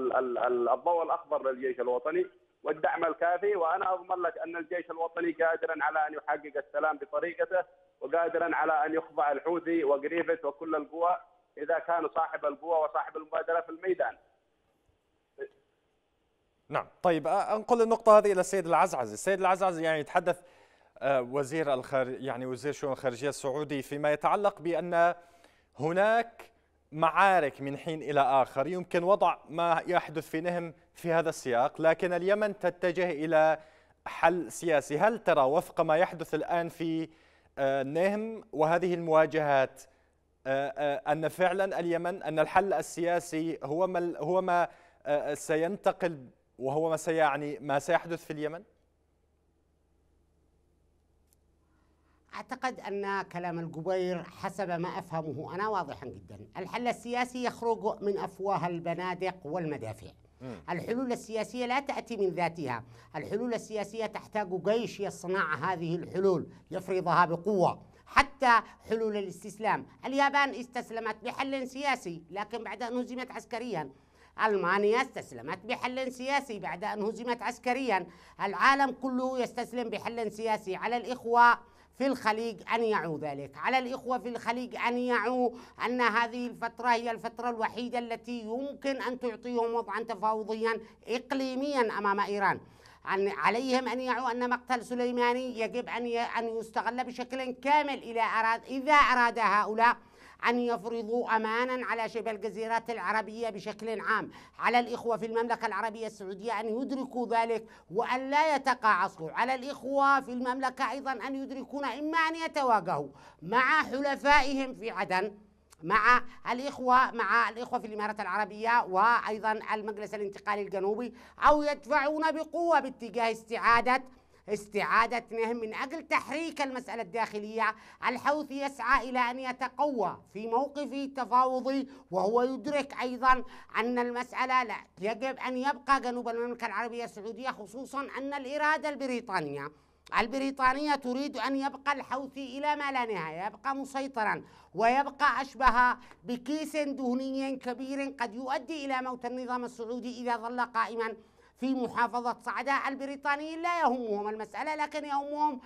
الضوء الأخضر للجيش الوطني والدعم الكافي. وأنا أضمن لك أن الجيش الوطني قادرا على أن يحقق السلام بطريقته وقادرا على أن يخضع الحوثي وقريفت وكل القوى إذا كان صاحب القوى وصاحب المبادرة في الميدان. نعم. طيب أنقل النقطة هذه إلى السيد العزعز السيد العزعز يعني يتحدث وزير الخارج يعني وزير شؤون الخارجية السعودي فيما يتعلق بأن هناك معارك من حين إلى آخر يمكن وضع ما يحدث في نهم في هذا السياق لكن اليمن تتجه إلى حل سياسي هل ترى وفق ما يحدث الآن في نهم وهذه المواجهات أن فعلا اليمن أن الحل السياسي هو ما هو ما سينتقل وهو ما سيعني ما سيحدث في اليمن؟ أعتقد أن كلام القبير حسب ما أفهمه أنا واضحا جدا. الحل السياسي يخرج من أفواه البنادق والمدافع. الحلول السياسية لا تأتي من ذاتها. الحلول السياسية تحتاج جيش يصنع هذه الحلول يفرضها بقوة. حتى حلول الاستسلام. اليابان استسلمت بحل سياسي لكن بعد أن هزمت عسكريا. ألمانيا استسلمت بحل سياسي بعد أن هزمت عسكريا. العالم كله يستسلم بحل سياسي. على الإخوة في الخليج أن يعوا ذلك. على الإخوة في الخليج أن يعوا أن هذه الفترة هي الفترة الوحيدة التي يمكن أن تعطيهم وضعا تفاوضيا إقليميا أمام إيران. عن عليهم أن يعوا أن مقتل سليماني يجب أن أن يستغل بشكل كامل إذا أراد إذا أراد هؤلاء أن يفرضوا أمانا على شبه الجزيرات العربية بشكل عام. على الإخوة في المملكة العربية السعودية أن يدركوا ذلك وأن لا يتقاعصوا على الإخوة في المملكة أيضا أن يدركون إما أن يتواجهوا مع حلفائهم في عدن مع الإخوة مع الإخوة في الإمارات العربية وأيضا المجلس الانتقالي الجنوبي أو يدفعون بقوة باتجاه استعادة استعادة نهم من أجل تحريك المسألة الداخلية. الحوثي يسعى إلى أن يتقوى في موقفه التفاوضي وهو يدرك أيضا أن المسألة لا يجب أن يبقى جنوب المملكة العربية السعودية خصوصا أن الإرادة البريطانية. البريطانية تريد أن يبقى الحوثي إلى ما لا نهاية يبقى مسيطرا ويبقى أشبه بكيس دهني كبير قد يؤدي إلى موت النظام السعودي إذا ظل قائما في محافظة صعداء البريطانيين لا يهمهم المسألة لكن يهمهم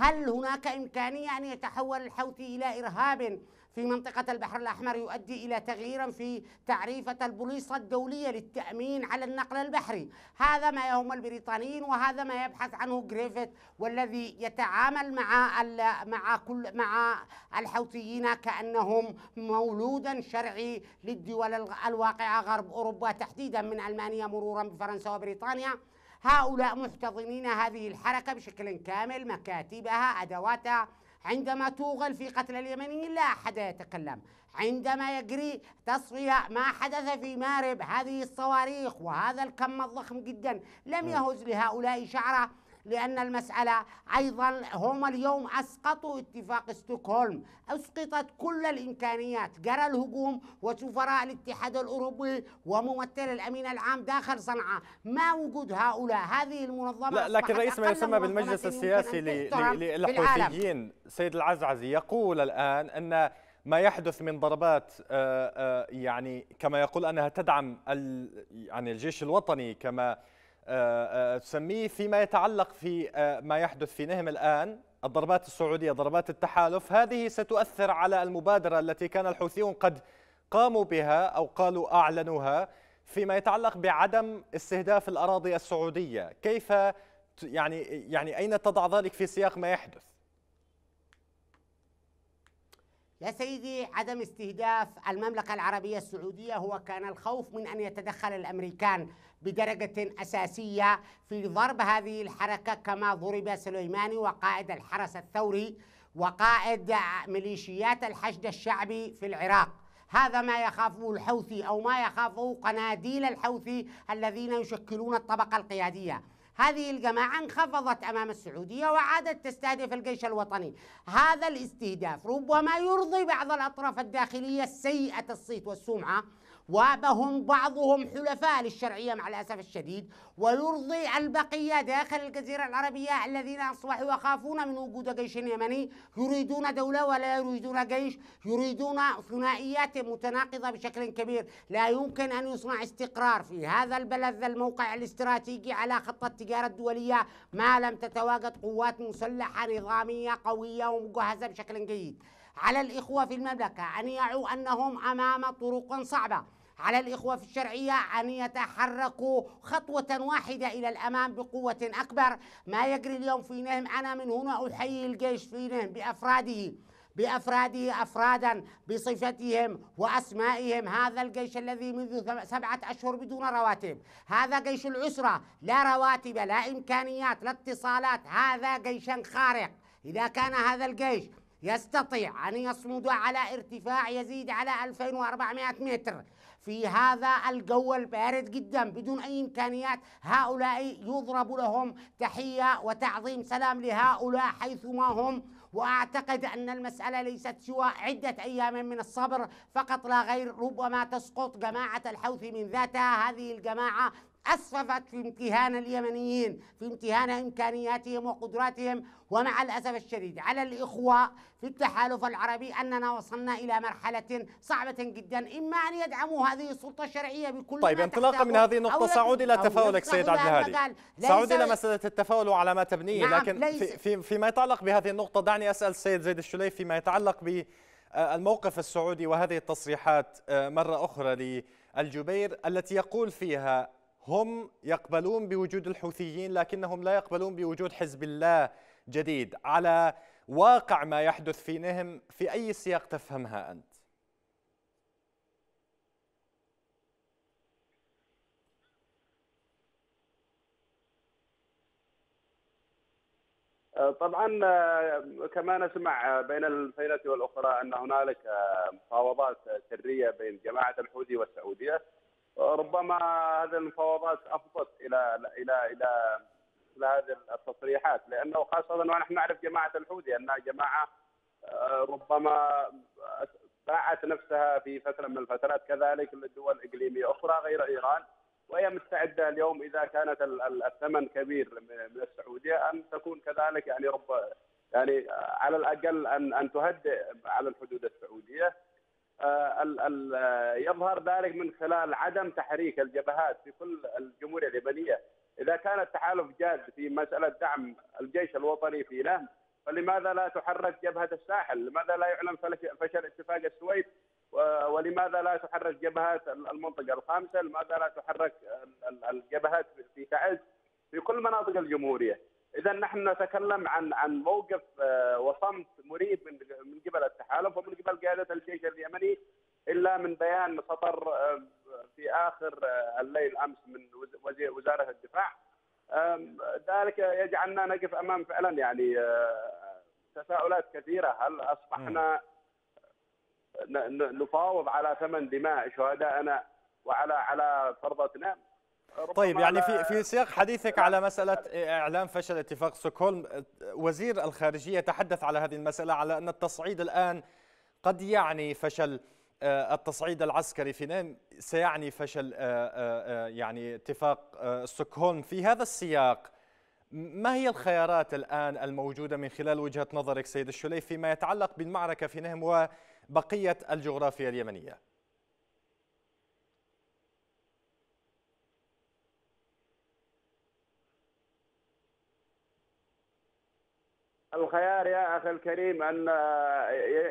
هل هناك إمكانية أن يتحول الحوثي إلى إرهاب؟ في منطقة البحر الأحمر يؤدي إلى تغيير في تعريفة البوليصة الدولية للتأمين على النقل البحري. هذا ما يهم البريطانيين وهذا ما يبحث عنه جريفيث والذي يتعامل مع مع كل مع الحوثيين كأنهم مولودا شرعي للدول الواقعة غرب أوروبا تحديدا من ألمانيا مرورا بفرنسا وبريطانيا. هؤلاء محتضنين هذه الحركة بشكل كامل مكاتبها أدواتها عندما توغل في قتل اليمنيين لا أحد يتكلم. عندما يجري تصفية ما حدث في مارب هذه الصواريخ وهذا الكم الضخم جدا لم يهز لهؤلاء شعرة. لأن المسألة أيضا هم اليوم أسقطوا اتفاق ستوكهولم. أسقطت كل الإمكانيات. جرى الهجوم وسفراء الاتحاد الأوروبي وممثل الأمين العام داخل صنعاء. ما وجود هؤلاء؟ هذه المنظمة لا لكن رئيس ما يسمى بالمجلس السياسي للحوثيين. سيد العزعزي يقول الآن أن ما يحدث من ضربات آه، آه، يعني كما يقول أنها تدعم يعني الجيش الوطني كما تسميه فيما يتعلق في آه، ما يحدث في نهم الآن الضربات السعودية ضربات التحالف هذه ستؤثر على المبادرة التي كان الحوثيون قد قاموا بها أو قالوا أعلنوها فيما يتعلق بعدم استهداف الأراضي السعودية. كيف يعني يعني أين تضع ذلك في سياق ما يحدث؟ يا سيدي عدم استهداف المملكة العربية السعودية هو كان الخوف من أن يتدخل الأمريكان بدرجة أساسية في ضرب هذه الحركة كما ضرب سليماني وقائد الحرس الثوري وقائد ميليشيات الحشد الشعبي في العراق. هذا ما يخافه الحوثي أو ما يخافه قناديل الحوثي الذين يشكلون الطبقة القيادية. هذه الجماعة انخفضت أمام السعودية وعادت تستهدف الجيش الوطني. هذا الاستهداف ربما يرضي بعض الأطراف الداخلية السيئة الصيت والسمعة وبهم بعضهم حلفاء للشرعية مع الأسف الشديد ويرضي البقية داخل الجزيرة العربية الذين أصبحوا يخافون من وجود جيش يمني. يريدون دولة ولا يريدون جيش. يريدون ثنائيات متناقضة بشكل كبير. لا يمكن أن يصنع استقرار في هذا البلد الموقع الاستراتيجي على خط التجارة الدولية ما لم تتواجد قوات مسلحة نظامية قوية ومجهزة بشكل جيد. على الإخوة في المملكة أن يعوا أنهم أمام طرق صعبة. على الإخوة في الشرعية أن يتحركوا خطوة واحدة إلى الأمام بقوة أكبر. ما يجري اليوم في نهم أنا من هنا أحيي الجيش في نهم بأفراده بأفراده أفرادا بصفتهم وأسمائهم. هذا الجيش الذي منذ سبعة أشهر بدون رواتب. هذا جيش العسرة لا رواتب لا إمكانيات لا اتصالات. هذا جيش خارق. إذا كان هذا الجيش يستطيع أن يصمد على ارتفاع يزيد على 2400 متر في هذا الجو البارد جدا بدون أي إمكانيات. هؤلاء يضرب لهم تحية وتعظيم سلام لهؤلاء حيثما هم. وأعتقد أن المسألة ليست سوى عدة أيام من الصبر فقط لا غير ربما تسقط جماعة الحوثي من ذاتها. هذه الجماعة أسففت في امتهان اليمنيين في امتهان إمكانياتهم وقدراتهم ومع الأسف الشديد على الإخوة في التحالف العربي أننا وصلنا إلى مرحلة صعبة جدا. إما أن يدعموا هذه السلطة الشرعية بكل طيب انطلاقا من هذه النقطة سأعود إلى تفاؤلك سيد عبد الهادي. سأعود إلى مسألة التفاؤل وعلى ما تبنية نعم لكن في في فيما يتعلق بهذه النقطة دعني أسأل السيد زيد الشليف فيما يتعلق بالموقف السعودي وهذه التصريحات آه، مرة أخرى للجبير التي يقول فيها هم يقبلون بوجود الحوثيين لكنهم لا يقبلون بوجود حزب الله جديد على واقع ما يحدث في نهم في أي سياق تفهمها أنت؟ طبعا كما نسمع بين الفينة والأخرى أن هنالك مفاوضات سرية بين جماعة الحوثي والسعودية ربما هذه المفاوضات أفضت إلى إلى إلى مثل هذه التصريحات لأنه خاصة ونحن نعرف جماعة الحوثي انها جماعة آه، ربما باعت نفسها في فترة من الفترات كذلك لدول إقليمية أخرى غير إيران وهي مستعدة اليوم إذا كانت الثمن كبير من السعودية أن تكون كذلك يعني رب يعني على الأقل أن أن تهدئ على الحدود السعودية. آه، يظهر ذلك من خلال عدم تحريك الجبهات في كل الجمهورية اليمنية إذا كان التحالف جاد في مسألة دعم الجيش الوطني في نهم فلماذا لا تحرك جبهة الساحل؟ لماذا لا يعلن فشل اتفاق السويس؟ ولماذا لا تحرك جبهات المنطقة الخامسة؟ لماذا لا تحرك الجبهات في تعز في كل مناطق الجمهورية؟ إذا نحن نتكلم عن عن موقف آه، وصمت مريب من من قبل التحالف ومن قبل قيادة الجيش اليمني إلا من بيان سطر آه، في آخر آه، الليل أمس من وزير وزارة الدفاع. ذلك يجعلنا نقف أمام فعلا يعني تساؤلات كثيرة. هل أصبحنا نفاوض على ثمن دماء شهدائنا وعلى على فرضتنا طيب يعني في في سياق حديثك على مسألة اعلان فشل اتفاق ستوكهولم وزير الخارجية تحدث على هذه المسألة على أن التصعيد الآن قد يعني فشل آه، التصعيد العسكري في نام سيعني فشل آه، آه، يعني اتفاق ستوكهولم في هذا السياق ما هي الخيارات الآن الموجودة من خلال وجهة نظرك سيد الشليف فيما يتعلق بالمعركة في نهم وبقية الجغرافيا اليمنية؟ الخيار يا أخي الكريم أن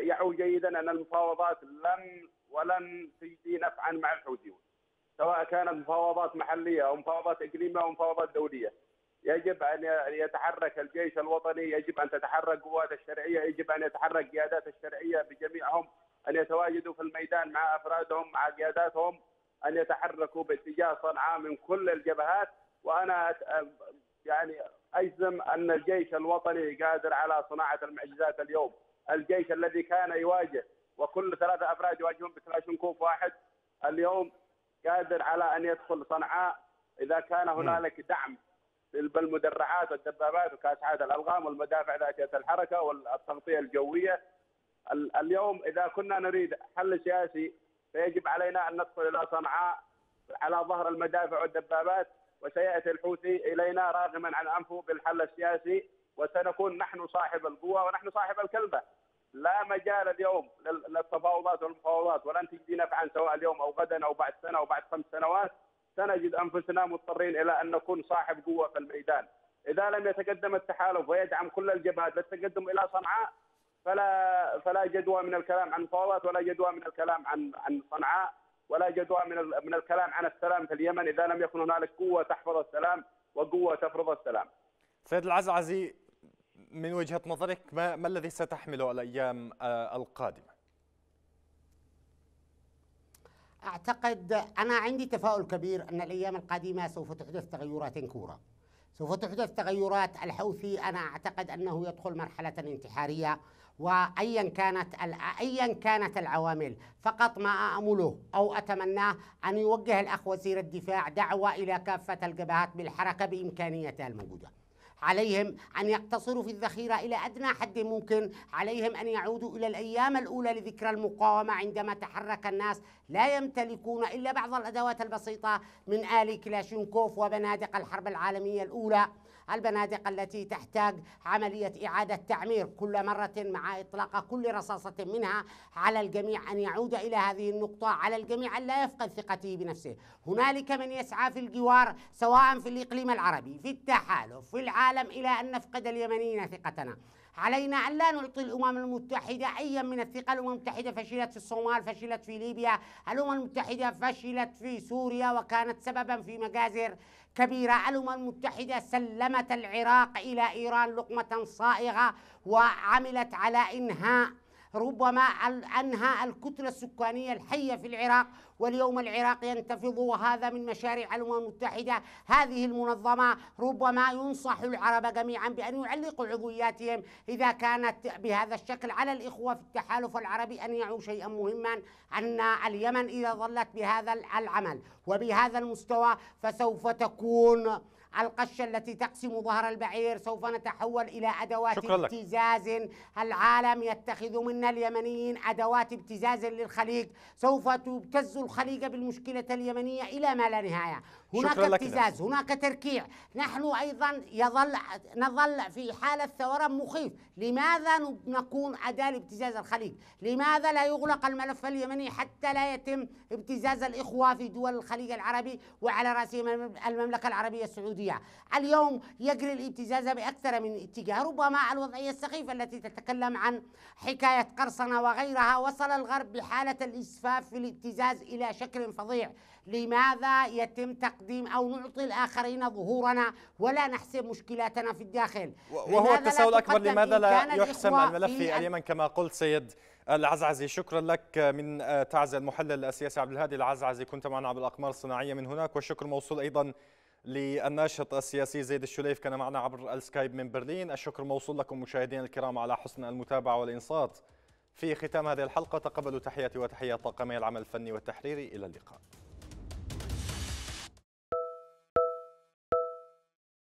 يعو جيدا أن المفاوضات لم ولن تجدي نفعا مع الحوثيون سواء كانت مفاوضات محلية أو مفاوضات إقليمية أو مفاوضات دولية. يجب أن يتحرك الجيش الوطني يجب أن تتحرك قوات الشرعية يجب أن يتحرك قيادات الشرعية بجميعهم أن يتواجدوا في الميدان مع أفرادهم مع قياداتهم أن يتحركوا باتجاه صنعاء من كل الجبهات. وأنا يعني أجزم أن الجيش الوطني قادر على صناعة المعجزات اليوم، الجيش الذي كان يواجه وكل ثلاثة أفراد يواجهون بكلاشنكوف واحد اليوم قادر على أن يدخل صنعاء. إذا كان هنالك دعم بالمدرعات والدبابات وكاسحات الألغام والمدافع ذاتيه الحركة والتغطية الجوية. اليوم إذا كنا نريد حل سياسي فيجب علينا أن ندخل إلى صنعاء على ظهر المدافع والدبابات. وسيأتي الحوثي إلينا راغما عن أنفه بالحل السياسي وسنكون نحن صاحب القوة ونحن صاحب الكلمة. لا مجال اليوم للتفاوضات والمفاوضات ولن تجدي نفعا سواء اليوم أو غدا أو بعد سنة أو بعد خمس سنوات سنجد أنفسنا مضطرين إلى أن نكون صاحب قوة في الميدان. إذا لم يتقدم التحالف ويدعم كل الجبهات للتقدم إلى صنعاء فلا فلا جدوى من الكلام عن مفاوضات ولا جدوى من الكلام عن عن صنعاء ولا جدوى من من الكلام عن السلام في اليمن إذا لم يكن هنالك قوة تحفظ السلام وقوة تفرض السلام. سيد العزعزي من وجهة نظرك ما, ما الذي ستحمله الأيام آه، القادمة؟ أعتقد أنا عندي تفاؤل كبير أن الأيام القادمة سوف تحدث تغيرات كبرى. سوف تحدث تغيرات. الحوثي أنا أعتقد أنه يدخل مرحلة انتحارية وايا كانت ايا كانت العوامل. فقط ما امله أو أتمناه أن يوجه الأخ وزير الدفاع دعوة إلى كافة الجبهات بالحركة بامكانياتها الموجودة. عليهم أن يقتصروا في الذخيرة إلى أدنى حد ممكن عليهم أن يعودوا إلى الأيام الأولى لذكرى المقاومة عندما تحرك الناس لا يمتلكون إلا بعض الأدوات البسيطة من آل كلاشينكوف وبنادق الحرب العالمية الأولى. البنادق التي تحتاج عملية إعادة تعمير كل مرة مع إطلاق كل رصاصة منها على الجميع أن يعود إلى هذه النقطة على الجميع أن لا يفقد ثقته بنفسه. هنالك من يسعى في الجوار سواء في الإقليم العربي في التحالف في العالم إلى أن نفقد اليمنيين ثقتنا. علينا أن لا نعطي الأمم المتحدة أي من الثقة. الأمم المتحدة فشلت في الصومال فشلت في ليبيا. الأمم المتحدة فشلت في سوريا وكانت سببا في مجازر كبيرة الأمم المتحدة سلمت العراق إلى إيران لقمة صائغة وعملت على إنهاء ربما أنهى الكتلة السكانية الحية في العراق واليوم العراق ينتفض وهذا من مشاريع الأمم المتحدة. هذه المنظمة ربما ينصح العرب جميعا بأن يعلقوا عضوياتهم إذا كانت بهذا الشكل. على الإخوة في التحالف العربي أن يعوا شيئا مهما أن اليمن إذا ظلت بهذا العمل وبهذا المستوى فسوف تكون القشة التي تقسم ظهر البعير سوف نتحول إلى أدوات لك. ابتزاز. العالم يتخذ منا اليمنيين أدوات ابتزاز للخليج. سوف تبتز الخليج بالمشكلة اليمنية إلى ما لا نهاية. هناك ابتزاز هناك تركيع. نحن أيضا يظل نظل في حالة ثوران مخيف. لماذا نكون أداة لابتزاز الخليج؟ لماذا لا يغلق الملف اليمني حتى لا يتم ابتزاز الإخوة في دول الخليج العربي وعلى رأسهم المملكة العربية السعودية؟ اليوم يجري الابتزاز بأكثر من اتجاه. ربما الوضعية السخيفة التي تتكلم عن حكاية قرصنة وغيرها وصل الغرب بحالة الإسفاف في الابتزاز إلى شكل فظيع. لماذا يتم تقديم أو نعطي الآخرين ظهورنا ولا نحسب مشكلاتنا في الداخل؟ وهو التساؤل الأكبر لماذا لا يحسم الملف في اليمن كما قلت سيد العزعزي شكرا لك من تعزي المحلل السياسي عبد الهادي. العزعزي كنت معنا بالأقمار الصناعية من هناك والشكر موصول أيضا للناشط السياسي زيد الشليف كان معنا عبر السكايب من برلين. الشكر موصول لكم مشاهدينا الكرام على حسن المتابعة والإنصات. في ختام هذه الحلقة تقبلوا تحياتي وتحيات طاقمي العمل الفني والتحريري. إلى اللقاء.